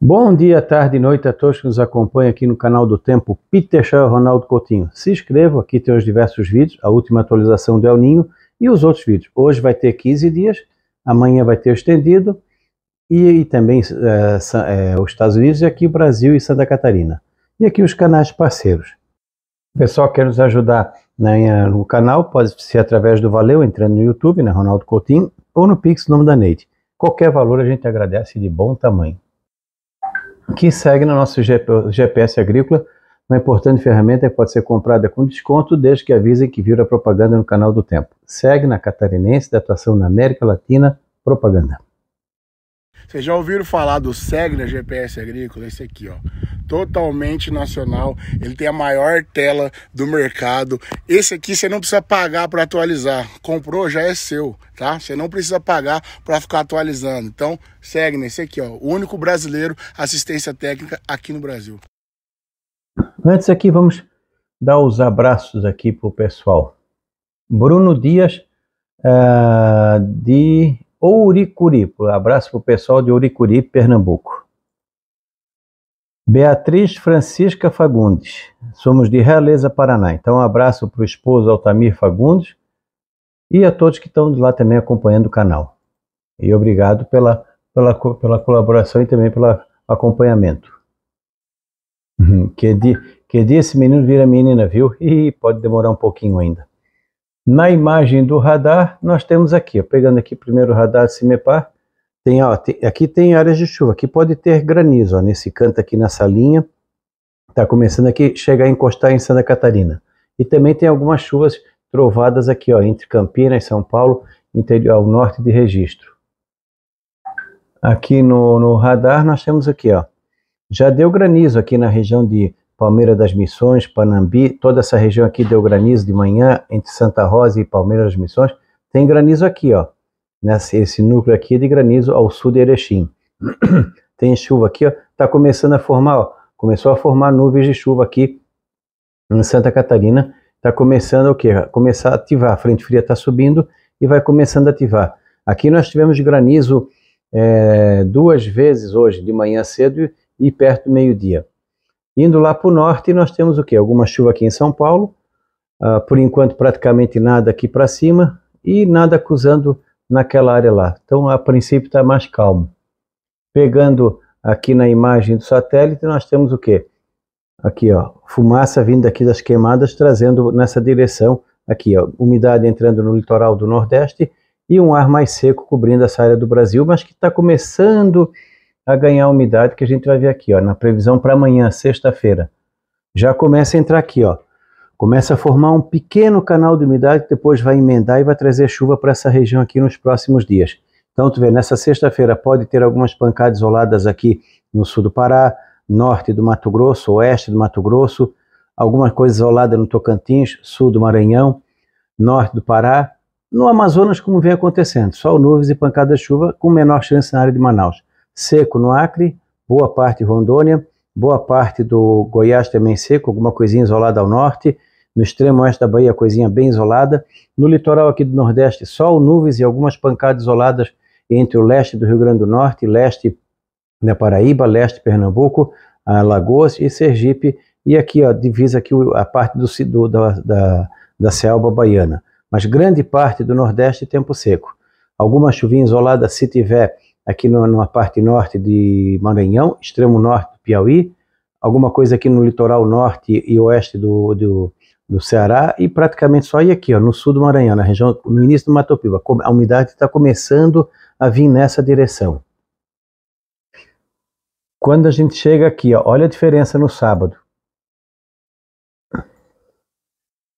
Bom dia, tarde e noite a todos que nos acompanham aqui no canal do Tempo Peter Shaw Ronaldo Coutinho. Se inscrevam, aqui tem os diversos vídeos, a última atualização do El Ninho e os outros vídeos. Hoje vai ter 15 dias, amanhã vai ter estendido e, e também é, é, os Estados Unidos e aqui o Brasil e Santa Catarina. E aqui os canais parceiros. O pessoal quer nos ajudar né, no canal, pode ser através do Valeu, entrando no YouTube, né, Ronaldo Coutinho, ou no Pix, nome da Neide. Qualquer valor a gente agradece de bom tamanho. Que segue no nosso GPS agrícola, uma importante ferramenta que pode ser comprada com desconto desde que avisem que viram a propaganda no canal do Tempo. Segue na Catarinense da atuação na América Latina Propaganda. Vocês já ouviram falar do Segna GPS Agrícola? Esse aqui, ó. Totalmente nacional. Ele tem a maior tela do mercado. Esse aqui você não precisa pagar para atualizar. Comprou, já é seu, tá? Você não precisa pagar para ficar atualizando. Então, Segna, esse aqui, ó. O único brasileiro assistência técnica aqui no Brasil. Antes aqui, vamos dar os abraços aqui pro pessoal. Bruno Dias, uh, de Ouricuri. Abraço para o pessoal de Ouricuri, Pernambuco. Beatriz Francisca Fagundes. Somos de Realeza, Paraná. Então, um abraço para o esposo Altamir Fagundes e a todos que estão lá também acompanhando o canal. E obrigado pela, pela, pela colaboração e também pelo acompanhamento. Uhum. Que dia, que dia esse menino vira menina, viu? E pode demorar um pouquinho ainda. Na imagem do radar, nós temos aqui, ó, pegando aqui primeiro o radar CIMEPAR, tem, ó, tem, aqui tem áreas de chuva, aqui pode ter granizo, ó, nesse canto aqui nessa linha, está começando aqui, chegar a encostar em Santa Catarina. E também tem algumas chuvas trovadas aqui, ó, entre Campinas e São Paulo, interior, ao norte de registro. Aqui no, no radar nós temos aqui, ó, já deu granizo aqui na região de Palmeira das Missões, Panambi, toda essa região aqui deu granizo de manhã, entre Santa Rosa e Palmeira das Missões. Tem granizo aqui, ó. Nesse, esse núcleo aqui é de granizo ao sul de Erechim. Tem chuva aqui, ó. Tá começando a formar, ó. Começou a formar nuvens de chuva aqui em Santa Catarina. Tá começando o quê? Começar a ativar. A frente fria tá subindo e vai começando a ativar. Aqui nós tivemos granizo é, duas vezes hoje, de manhã cedo e perto do meio-dia. Indo lá para o norte, nós temos o quê? Alguma chuva aqui em São Paulo, uh, por enquanto praticamente nada aqui para cima e nada acusando naquela área lá. Então, a princípio está mais calmo. Pegando aqui na imagem do satélite, nós temos o quê? Aqui, ó, fumaça vindo aqui das queimadas, trazendo nessa direção, aqui, ó, umidade entrando no litoral do Nordeste e um ar mais seco cobrindo essa área do Brasil, mas que está começando a ganhar umidade, que a gente vai ver aqui, ó, na previsão para amanhã, sexta-feira. Já começa a entrar aqui, ó. Começa a formar um pequeno canal de umidade que depois vai emendar e vai trazer chuva para essa região aqui nos próximos dias. Então, tu vê, nessa sexta-feira pode ter algumas pancadas isoladas aqui no sul do Pará, norte do Mato Grosso, oeste do Mato Grosso, alguma coisa isolada no Tocantins, sul do Maranhão, norte do Pará, no Amazonas, como vem acontecendo, só nuvens e pancadas de chuva com menor chance na área de Manaus. Seco no Acre, boa parte de Rondônia, boa parte do Goiás também seco, alguma coisinha isolada ao norte, no extremo oeste da Bahia, coisinha bem isolada, no litoral aqui do Nordeste, sol, nuvens e algumas pancadas isoladas entre o leste do Rio Grande do Norte, leste da Paraíba, leste Pernambuco, Alagoas e Sergipe, e aqui ó, divisa aqui a parte do, do da, da, da selva baiana. Mas grande parte do Nordeste tempo seco. Alguma chuvinha isolada se tiver aqui no, numa parte norte de Maranhão, extremo norte do Piauí, alguma coisa aqui no litoral norte e oeste do, do, do Ceará e praticamente só aí aqui, ó, no sul do Maranhão, na região, no início do Mato Piba. A umidade está começando a vir nessa direção. Quando a gente chega aqui, ó, olha a diferença no sábado.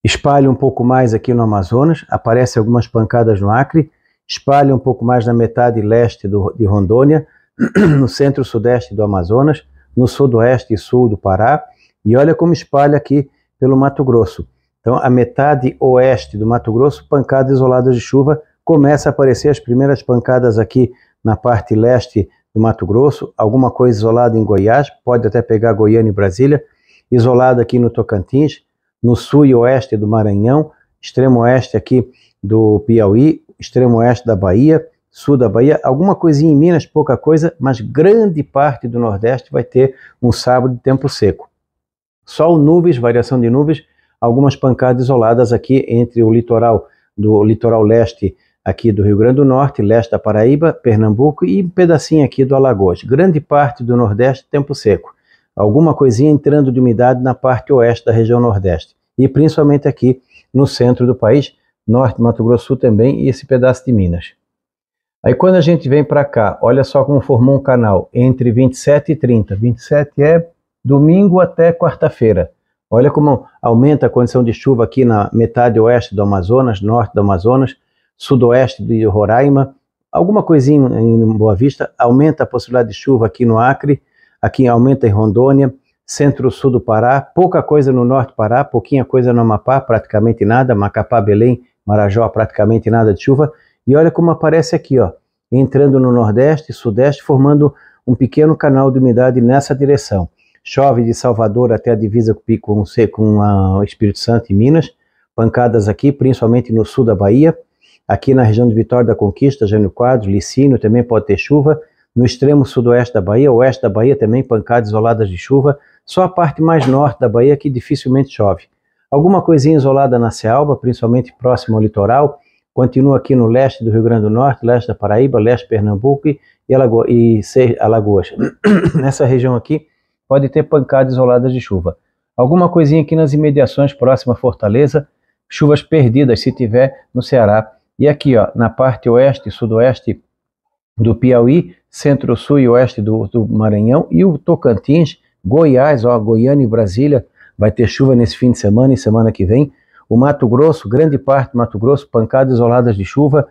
Espalha um pouco mais aqui no Amazonas, aparecem algumas pancadas no Acre, espalha um pouco mais na metade leste do, de Rondônia, no centro-sudeste do Amazonas, no sudoeste e sul do Pará, e olha como espalha aqui pelo Mato Grosso. Então, a metade oeste do Mato Grosso, pancadas isoladas de chuva, começa a aparecer as primeiras pancadas aqui na parte leste do Mato Grosso, alguma coisa isolada em Goiás, pode até pegar Goiânia e Brasília, isolada aqui no Tocantins, no sul e oeste do Maranhão, extremo oeste aqui do Piauí, extremo oeste da Bahia, sul da Bahia, alguma coisinha em Minas, pouca coisa, mas grande parte do Nordeste vai ter um sábado de tempo seco. Sol, nuvens, variação de nuvens, algumas pancadas isoladas aqui entre o litoral do litoral leste aqui do Rio Grande do Norte, leste da Paraíba, Pernambuco e um pedacinho aqui do Alagoas. Grande parte do Nordeste, tempo seco. Alguma coisinha entrando de umidade na parte oeste da região Nordeste. E principalmente aqui no centro do país, Norte, Mato Grosso Sul também e esse pedaço de Minas. Aí quando a gente vem para cá, olha só como formou um canal entre 27 e 30. 27 é domingo até quarta-feira. Olha como aumenta a condição de chuva aqui na metade oeste do Amazonas, norte do Amazonas, sudoeste de Roraima, alguma coisinha em Boa Vista, aumenta a possibilidade de chuva aqui no Acre, aqui aumenta em Rondônia, centro-sul do Pará, pouca coisa no norte do Pará, pouquinha coisa no Amapá, praticamente nada, Macapá, Belém, Marajó, praticamente nada de chuva, e olha como aparece aqui, ó, entrando no nordeste e sudeste, formando um pequeno canal de umidade nessa direção. Chove de Salvador até a divisa com, com o Espírito Santo e Minas. Pancadas aqui, principalmente no sul da Bahia. Aqui na região de Vitória da Conquista, Jânio Quadros, Licínio, também pode ter chuva. No extremo sudoeste da Bahia, oeste da Bahia também pancadas isoladas de chuva. Só a parte mais norte da Bahia que dificilmente chove. Alguma coisinha isolada na Cealba, principalmente próximo ao litoral. Continua aqui no leste do Rio Grande do Norte, leste da Paraíba, leste Pernambuco e Alagoas. Nessa região aqui, pode ter pancadas isoladas de chuva. Alguma coisinha aqui nas imediações próxima à Fortaleza, chuvas perdidas se tiver no Ceará. E aqui, ó, na parte oeste e sudoeste do Piauí, centro-sul e oeste do, do, Maranhão e o Tocantins, Goiás, ó, Goiânia e Brasília, vai ter chuva nesse fim de semana e semana que vem. O Mato Grosso, grande parte do Mato Grosso, pancadas isoladas de chuva,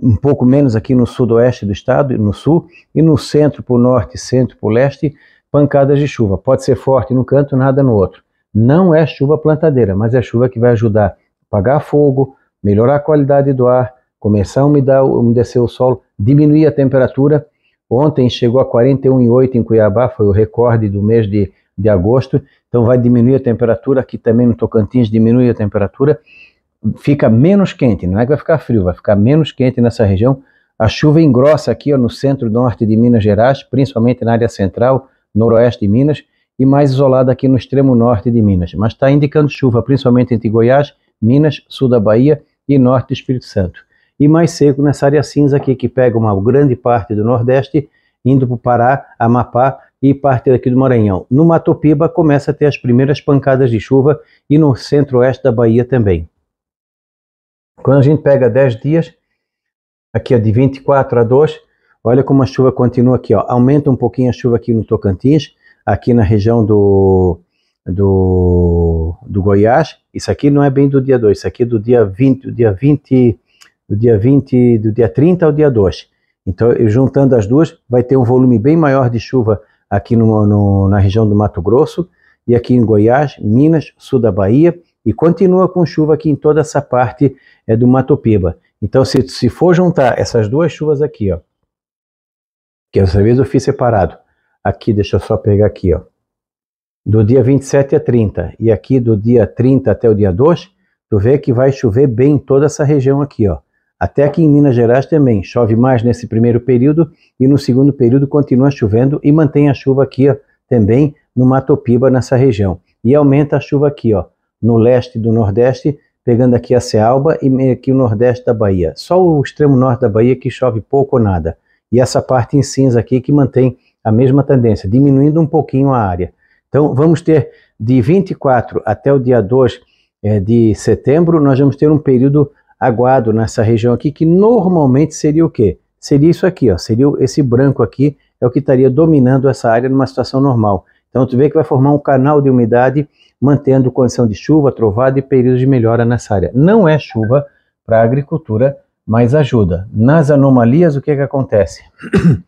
um pouco menos aqui no sudoeste do estado, no sul, e no centro, para o norte, centro, para o leste, pancadas de chuva. Pode ser forte num canto, nada no outro. Não é chuva plantadeira, mas é chuva que vai ajudar a apagar fogo, melhorar a qualidade do ar, começar a umedar, umedecer o solo, diminuir a temperatura. Ontem chegou a 41,8 em Cuiabá, foi o recorde do mês de, de agosto. Então vai diminuir a temperatura, aqui também no Tocantins diminui a temperatura. Fica menos quente, não é que vai ficar frio, vai ficar menos quente nessa região. A chuva engrossa aqui ó, no centro-norte de Minas Gerais, principalmente na área central, noroeste de Minas e mais isolada aqui no extremo norte de Minas. Mas está indicando chuva principalmente entre Goiás, Minas, sul da Bahia e norte do Espírito Santo. E mais seco nessa área cinza aqui, que pega uma grande parte do Nordeste, indo para o Pará, Amapá e parte daqui do Maranhão. No Mato Piba começa a ter as primeiras pancadas de chuva e no centro-oeste da Bahia também. Quando a gente pega 10 dias, aqui é de 24 a 2, Olha como a chuva continua aqui, ó. Aumenta um pouquinho a chuva aqui no Tocantins, aqui na região do, do, do Goiás. Isso aqui não é bem do dia 2, isso aqui é do dia 20, do dia 20, do dia 20, do dia 30 ao dia 2. Então, juntando as duas, vai ter um volume bem maior de chuva aqui no, no, na região do Mato Grosso e aqui em Goiás, Minas, sul da Bahia, e continua com chuva aqui em toda essa parte é, do Mato Piba. Então, se, se for juntar essas duas chuvas aqui, ó, que dessa vez eu fiz separado. Aqui, deixa eu só pegar aqui, ó. Do dia 27 a 30, e aqui do dia 30 até o dia 2, tu vê que vai chover bem em toda essa região aqui, ó. Até aqui em Minas Gerais também, chove mais nesse primeiro período, e no segundo período continua chovendo, e mantém a chuva aqui, ó, também no Mato Piba, nessa região. E aumenta a chuva aqui, ó, no leste do Nordeste, pegando aqui a Cealba e aqui o Nordeste da Bahia. Só o extremo norte da Bahia que chove pouco ou nada e essa parte em cinza aqui que mantém a mesma tendência, diminuindo um pouquinho a área. Então vamos ter de 24 até o dia 2 é, de setembro, nós vamos ter um período aguado nessa região aqui, que normalmente seria o quê? Seria isso aqui, ó, seria esse branco aqui, é o que estaria dominando essa área numa situação normal. Então tu vê que vai formar um canal de umidade, mantendo condição de chuva, trovada e períodos de melhora nessa área. Não é chuva para agricultura mas ajuda. Nas anomalias, o que, que acontece?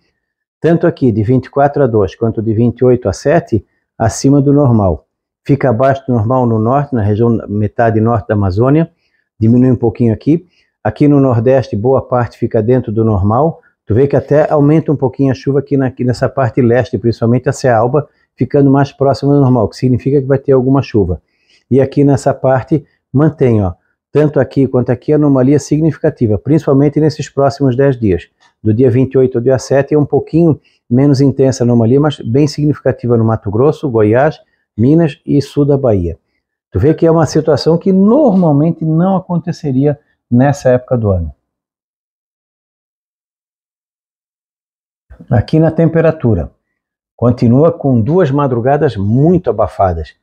Tanto aqui de 24 a 2 quanto de 28 a 7, acima do normal. Fica abaixo do normal no norte, na região metade norte da Amazônia, diminui um pouquinho aqui. Aqui no Nordeste, boa parte fica dentro do normal. Tu vê que até aumenta um pouquinho a chuva aqui, na, aqui nessa parte leste, principalmente a Cealba, ficando mais próxima do normal, que significa que vai ter alguma chuva. E aqui nessa parte mantém, ó, tanto aqui quanto aqui, anomalia significativa, principalmente nesses próximos 10 dias. do dia 28 ao dia 7 é um pouquinho menos intensa a anomalia, mas bem significativa no Mato Grosso, Goiás, Minas e sul da Bahia. Tu vê que é uma situação que normalmente não aconteceria nessa época do ano. Aqui na temperatura, continua com duas madrugadas muito abafadas,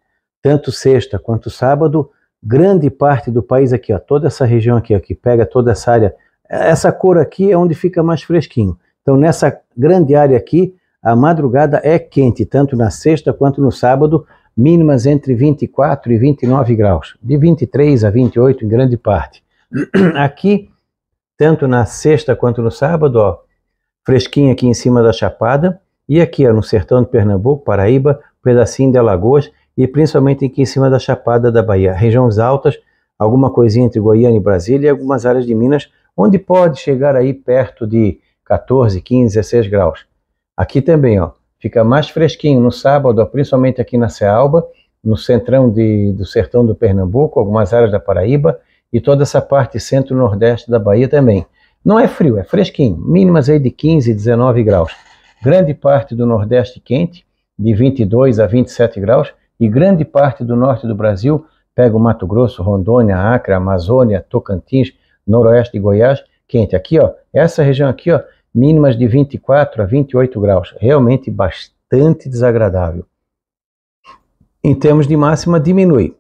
tanto sexta quanto sábado, grande parte do país aqui, ó, toda essa região aqui, ó, que pega toda essa área, essa cor aqui é onde fica mais fresquinho. Então nessa grande área aqui, a madrugada é quente, tanto na sexta quanto no sábado, mínimas entre 24 e 29 graus, de 23 a 28 em grande parte. Aqui, tanto na sexta quanto no sábado, ó, fresquinho aqui em cima da Chapada, e aqui ó, no sertão de Pernambuco, Paraíba, pedacinho de Alagoas, e principalmente aqui em cima da Chapada da Bahia, regiões altas, alguma coisinha entre Goiânia e Brasília, e algumas áreas de Minas, onde pode chegar aí perto de 14, 15, 16 graus. Aqui também, ó, fica mais fresquinho no sábado, principalmente aqui na Cealba, no centrão de, do sertão do Pernambuco, algumas áreas da Paraíba e toda essa parte centro-nordeste da Bahia também. Não é frio, é fresquinho, mínimas aí de 15, 19 graus. Grande parte do nordeste quente, de 22 a 27 graus, e grande parte do norte do Brasil, pega o Mato Grosso, Rondônia, Acre, Amazônia, Tocantins, noroeste de Goiás, quente. Aqui, ó, essa região aqui, ó, mínimas de 24 a 28 graus, realmente bastante desagradável. Em termos de máxima, diminui.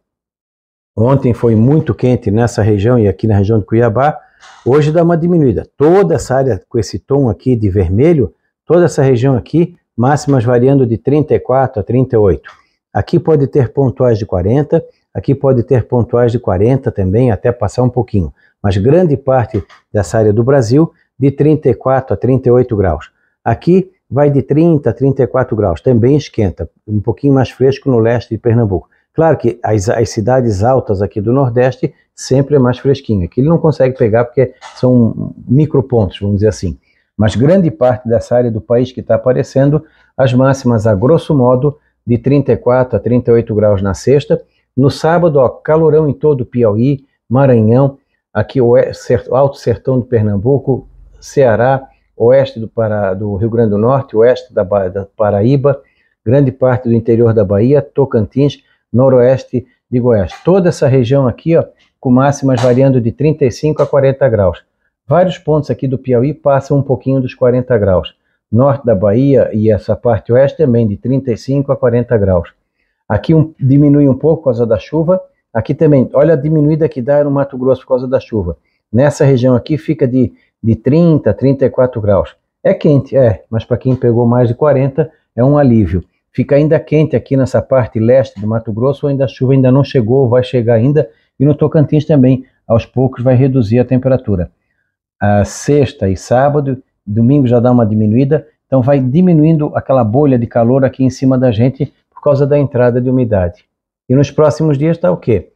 Ontem foi muito quente nessa região e aqui na região de Cuiabá, hoje dá uma diminuída. Toda essa área com esse tom aqui de vermelho, toda essa região aqui, máximas variando de 34 a 38. Aqui pode ter pontuais de 40, aqui pode ter pontuais de 40 também, até passar um pouquinho. Mas grande parte dessa área do Brasil de 34 a 38 graus. Aqui vai de 30 a 34 graus, também esquenta, um pouquinho mais fresco no leste de Pernambuco. Claro que as, as cidades altas aqui do Nordeste sempre é mais fresquinho. Aqui ele não consegue pegar porque são micropontos, vamos dizer assim. Mas grande parte dessa área do país que está aparecendo, as máximas a grosso modo de 34 a 38 graus na sexta. No sábado, ó, calorão em todo o Piauí, Maranhão, aqui o Alto Sertão do Pernambuco, Ceará, oeste do, Pará, do Rio Grande do Norte, oeste da, da Paraíba, grande parte do interior da Bahia, Tocantins, noroeste de Goiás. Toda essa região aqui, ó, com máximas variando de 35 a 40 graus. Vários pontos aqui do Piauí passam um pouquinho dos 40 graus. Norte da Bahia e essa parte oeste também de 35 a 40 graus. Aqui um, diminui um pouco por causa da chuva. Aqui também, olha a diminuída que dá no Mato Grosso por causa da chuva. Nessa região aqui fica de de 30 a 34 graus. É quente, é, mas para quem pegou mais de 40 é um alívio. Fica ainda quente aqui nessa parte leste do Mato Grosso, ainda a chuva ainda não chegou, vai chegar ainda, e no Tocantins também, aos poucos vai reduzir a temperatura. A sexta e sábado, domingo já dá uma diminuída, então vai diminuindo aquela bolha de calor aqui em cima da gente por causa da entrada de umidade. E nos próximos dias está o quê?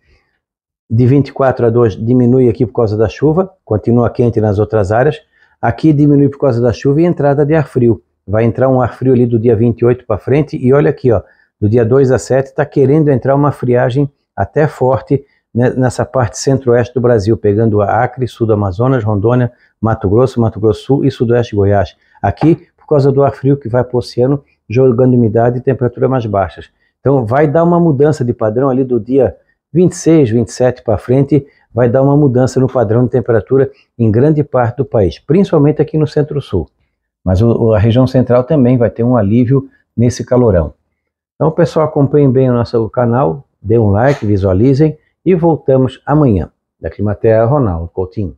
de 24 a 2 diminui aqui por causa da chuva, continua quente nas outras áreas. Aqui diminui por causa da chuva e entrada de ar frio. Vai entrar um ar frio ali do dia 28 para frente e olha aqui, ó, do dia 2 a 7 está querendo entrar uma friagem até forte nessa parte centro-oeste do Brasil, pegando Acre, sul do Amazonas, Rondônia, Mato Grosso, Mato Grosso Sul e sudoeste de Goiás. Aqui, por causa do ar frio que vai para o oceano, jogando umidade e temperatura mais baixas. Então vai dar uma mudança de padrão ali do dia 26, 27 para frente, vai dar uma mudança no padrão de temperatura em grande parte do país, principalmente aqui no centro-sul. Mas o, a região central também vai ter um alívio nesse calorão. Então, pessoal, acompanhem bem o nosso canal, dê um like, visualizem e voltamos amanhã. Da Climaterra, Ronaldo Coutinho.